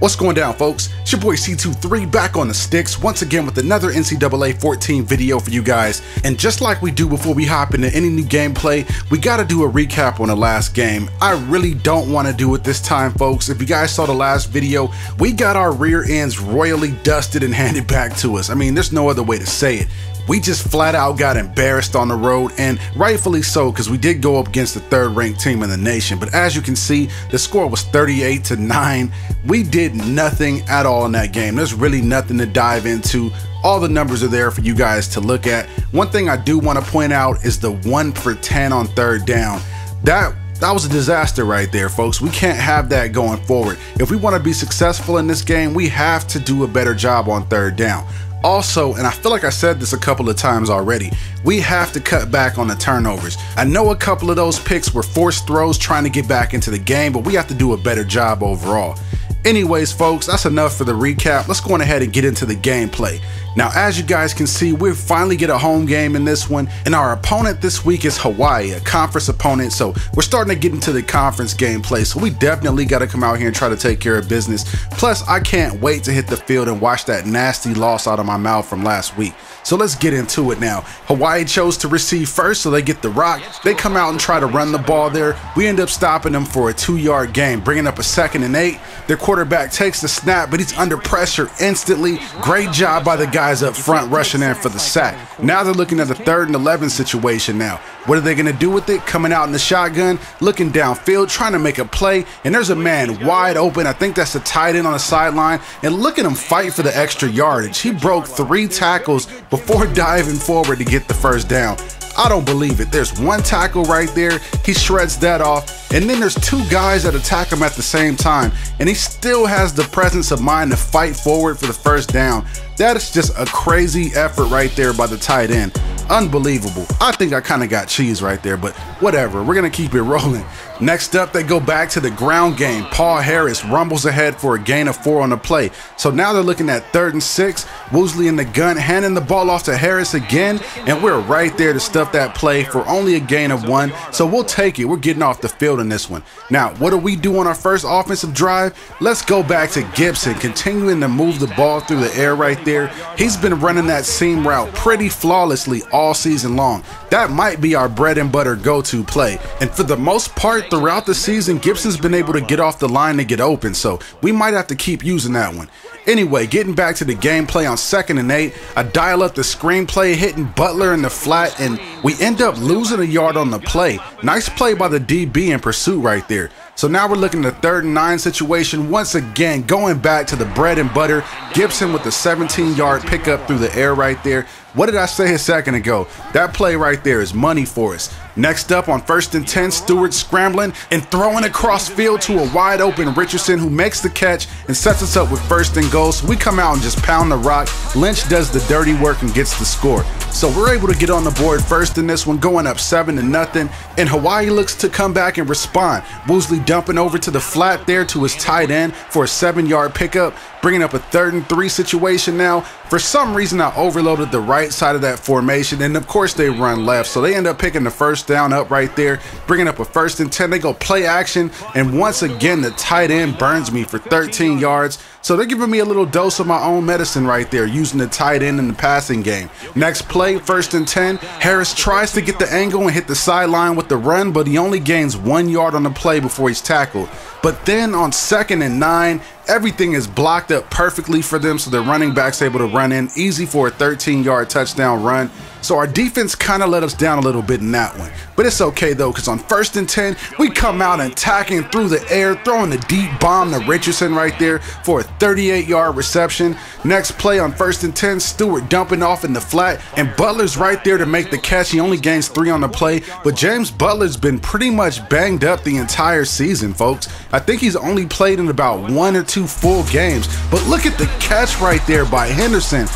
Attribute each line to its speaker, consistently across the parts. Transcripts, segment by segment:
Speaker 1: What's going down, folks? It's your boy C23 back on the sticks once again with another NCAA 14 video for you guys. And just like we do before we hop into any new gameplay, we gotta do a recap on the last game. I really don't want to do it this time, folks. If you guys saw the last video, we got our rear ends royally dusted and handed back to us. I mean, there's no other way to say it we just flat out got embarrassed on the road and rightfully so because we did go up against the third ranked team in the nation but as you can see the score was 38 to 9 we did nothing at all in that game there's really nothing to dive into all the numbers are there for you guys to look at one thing i do want to point out is the 1 for 10 on third down that that was a disaster right there, folks. We can't have that going forward. If we want to be successful in this game, we have to do a better job on third down. Also, and I feel like I said this a couple of times already, we have to cut back on the turnovers. I know a couple of those picks were forced throws trying to get back into the game, but we have to do a better job overall. Anyways, folks, that's enough for the recap. Let's go on ahead and get into the gameplay. Now, as you guys can see, we finally get a home game in this one, and our opponent this week is Hawaii, a conference opponent. So we're starting to get into the conference gameplay. So we definitely got to come out here and try to take care of business. Plus, I can't wait to hit the field and watch that nasty loss out of my mouth from last week. So let's get into it now. Hawaii chose to receive first, so they get the rock. They come out and try to run the ball there. We end up stopping them for a two-yard game, bringing up a second and eight. Their quarterback takes the snap, but he's under pressure instantly. Great job by the guys up front rushing in for the sack. Now they're looking at the third and 11 situation now. What are they going to do with it? Coming out in the shotgun, looking downfield, trying to make a play, and there's a man wide open. I think that's the tight end on the sideline, and look at him fight for the extra yardage. He broke three tackles before diving forward to get the first down. I don't believe it. There's one tackle right there. He shreds that off. And then there's two guys that attack him at the same time. And he still has the presence of mind to fight forward for the first down. That is just a crazy effort right there by the tight end. Unbelievable. I think I kind of got cheese right there, but whatever. We're going to keep it rolling. Next up, they go back to the ground game. Paul Harris rumbles ahead for a gain of four on the play. So now they're looking at third and six. Woolsey in the gun, handing the ball off to Harris again, and we're right there to stuff that play for only a gain of one. So we'll take it. We're getting off the field in this one. Now, what do we do on our first offensive drive? Let's go back to Gibson, continuing to move the ball through the air right there. He's been running that seam route pretty flawlessly all season long. That might be our bread and butter go-to play. And for the most part, throughout the season, Gibson's been able to get off the line and get open, so we might have to keep using that one. Anyway, getting back to the gameplay on second and eight, I dial up the screenplay, hitting Butler in the flat, and we end up losing a yard on the play. Nice play by the DB in pursuit right there. So now we're looking at third and nine situation. Once again, going back to the bread and butter. Gibson with the 17 yard pickup through the air right there. What did I say a second ago? That play right there is money for us. Next up on first and 10, Stewart scrambling and throwing across field to a wide open Richardson who makes the catch and sets us up with first and goal. So we come out and just pound the rock. Lynch does the dirty work and gets the score. So we're able to get on the board first in this one, going up seven to nothing. And Hawaii looks to come back and respond. Woolsey dumping over to the flat there to his tight end for a seven yard pickup, bringing up a third and three situation now. For some reason, I overloaded the right side of that formation, and of course they run left, so they end up picking the first down up right there, bringing up a first and 10. They go play action, and once again, the tight end burns me for 13 yards. So they're giving me a little dose of my own medicine right there, using the tight end in the passing game. Next play, first and 10. Harris tries to get the angle and hit the sideline with the run, but he only gains one yard on the play before he's tackled. But then on second and nine, everything is blocked up perfectly for them, so their running back's able to run in easy for a 13 yard touchdown run. So our defense kind of let us down a little bit in that one. But it's okay though, because on first and 10, we come out attacking through the air, throwing the deep bomb to Richardson right there for a 38 yard reception. Next play on first and 10, Stewart dumping off in the flat, and Butler's right there to make the catch. He only gains three on the play, but James Butler's been pretty much banged up the entire season, folks. I think he's only played in about one or two full games, but look at the catch right there by Henderson.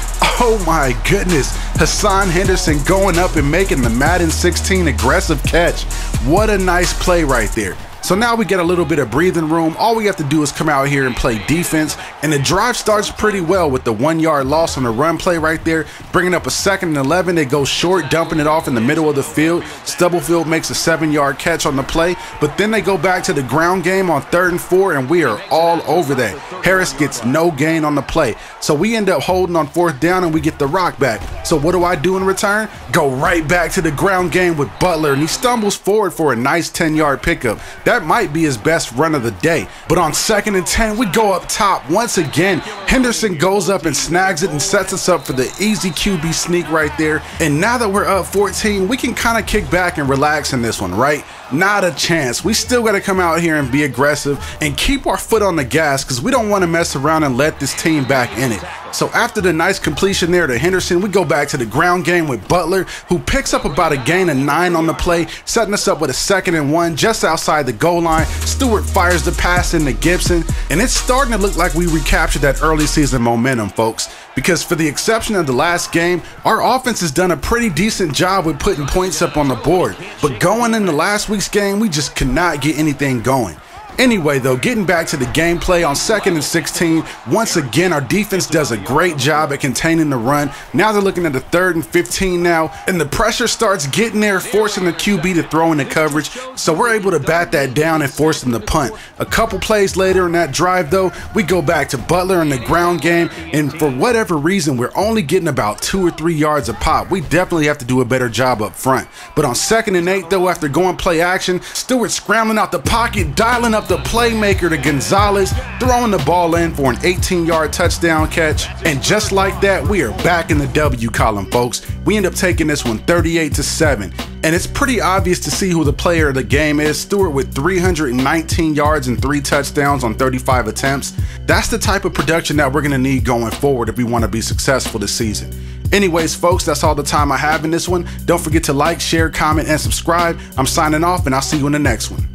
Speaker 1: Oh my goodness. Hassan Henderson going up and making the Madden 16 aggressive catch. What a nice play right there. So now we get a little bit of breathing room. All we have to do is come out here and play defense. And the drive starts pretty well with the one yard loss on the run play right there, bringing up a second and 11. They go short, dumping it off in the middle of the field. Stubblefield makes a seven yard catch on the play, but then they go back to the ground game on third and four, and we are all over that. Harris gets no gain on the play. So we end up holding on fourth down and we get the rock back. So what do I do in return? Go right back to the ground game with Butler, and he stumbles forward for a nice 10 yard pickup. That might be his best run of the day. But on second and 10, we go up top once again. Henderson goes up and snags it and sets us up for the easy QB sneak right there. And now that we're up 14, we can kind of kick back and relax in this one, right? Not a chance. We still got to come out here and be aggressive and keep our foot on the gas because we don't want to mess around and let this team back in it. So after the nice completion there to Henderson, we go back to the ground game with Butler, who picks up about a gain of nine on the play, setting us up with a second and one just outside the goal line. Stewart fires the pass into Gibson, and it's starting to look like we recaptured that early season momentum, folks. Because for the exception of the last game, our offense has done a pretty decent job with putting points up on the board. But going into last week's game, we just could not get anything going. Anyway, though, getting back to the gameplay on second and 16, once again, our defense does a great job at containing the run. Now they're looking at the third and 15 now, and the pressure starts getting there, forcing the QB to throw in the coverage. So we're able to bat that down and force them to punt. A couple plays later in that drive, though, we go back to Butler in the ground game, and for whatever reason, we're only getting about two or three yards a pop. We definitely have to do a better job up front. But on second and eight, though, after going play action, Stewart scrambling out the pocket, dialing the playmaker to Gonzalez, throwing the ball in for an 18 yard touchdown catch. And just like that, we are back in the W column, folks. We end up taking this one 38 to 7. And it's pretty obvious to see who the player of the game is. Stewart with 319 yards and three touchdowns on 35 attempts. That's the type of production that we're going to need going forward if we want to be successful this season. Anyways, folks, that's all the time I have in this one. Don't forget to like, share, comment, and subscribe. I'm signing off, and I'll see you in the next one.